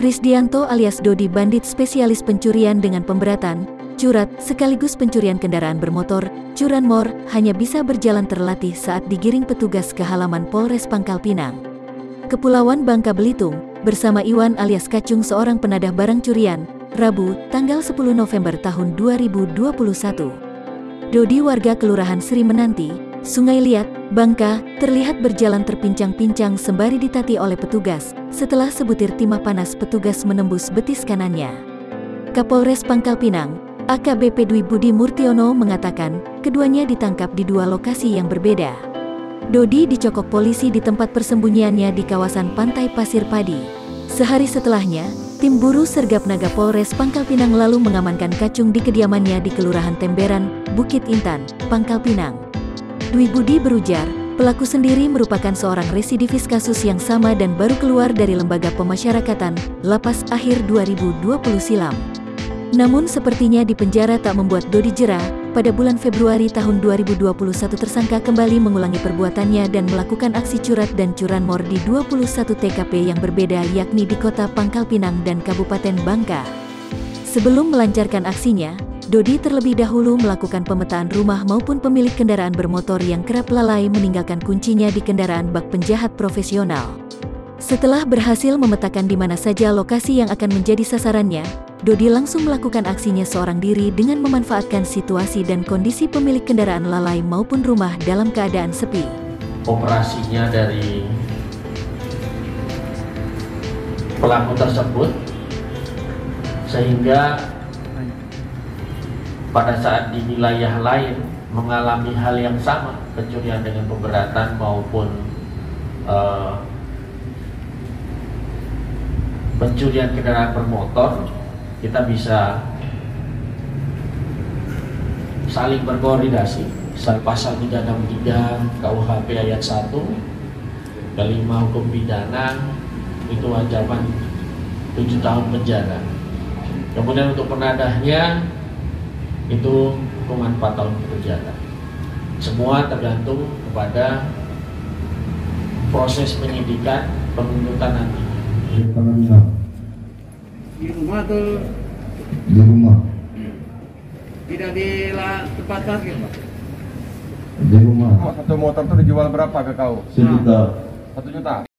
Krisdianto alias Dodi bandit spesialis pencurian dengan pemberatan, curat, sekaligus pencurian kendaraan bermotor, curanmor, hanya bisa berjalan terlatih saat digiring petugas ke halaman Polres Pangkal Pinang. Kepulauan Bangka Belitung, bersama Iwan alias Kacung seorang penadah barang curian, Rabu, tanggal 10 November tahun 2021. Dodi warga Kelurahan Sri Menanti, Sungai Liat, Bangka, terlihat berjalan terpincang-pincang sembari ditati oleh petugas, setelah sebutir timah panas petugas menembus betis kanannya. Kapolres Pangkal Pinang, AKBP Dwi Budi Murtiono mengatakan, keduanya ditangkap di dua lokasi yang berbeda. Dodi dicokok polisi di tempat persembunyiannya di kawasan Pantai Pasir Padi. Sehari setelahnya, Tim Buru Sergap Naga Polres Pangkal Pinang lalu mengamankan Kacung di kediamannya di Kelurahan Temberan, Bukit Intan, Pangkal Pinang. Dwi Budi berujar, pelaku sendiri merupakan seorang residivis kasus yang sama dan baru keluar dari lembaga pemasyarakatan, lapas akhir 2020 silam. Namun sepertinya di penjara tak membuat Dodi jerah, pada bulan Februari tahun 2021 tersangka kembali mengulangi perbuatannya dan melakukan aksi curat dan curanmor di 21 TKP yang berbeda yakni di kota Pangkal Pinang dan Kabupaten Bangka. Sebelum melancarkan aksinya, Dodi terlebih dahulu melakukan pemetaan rumah maupun pemilik kendaraan bermotor yang kerap lalai meninggalkan kuncinya di kendaraan bak penjahat profesional. Setelah berhasil memetakan di mana saja lokasi yang akan menjadi sasarannya, Dodi langsung melakukan aksinya seorang diri dengan memanfaatkan situasi dan kondisi pemilik kendaraan lalai maupun rumah dalam keadaan sepi. Operasinya dari pelaku tersebut sehingga pada saat di wilayah lain mengalami hal yang sama pencurian dengan pemberatan maupun uh, pencurian kendaraan bermotor kita bisa saling berkoordinasi. Pasal 363 KUHP ayat 1 kelima hukum pidana itu ancaman 7 tahun penjara. Kemudian untuk penadahnya itu hukuman 4 tahun penjara semua tergantung kepada proses penyidikan penuntutan nanti. Di rumah atau? Di rumah tidak di tempat parkir pak? Di rumah. Satu motor itu dijual berapa ke kau? sejuta. Satu juta.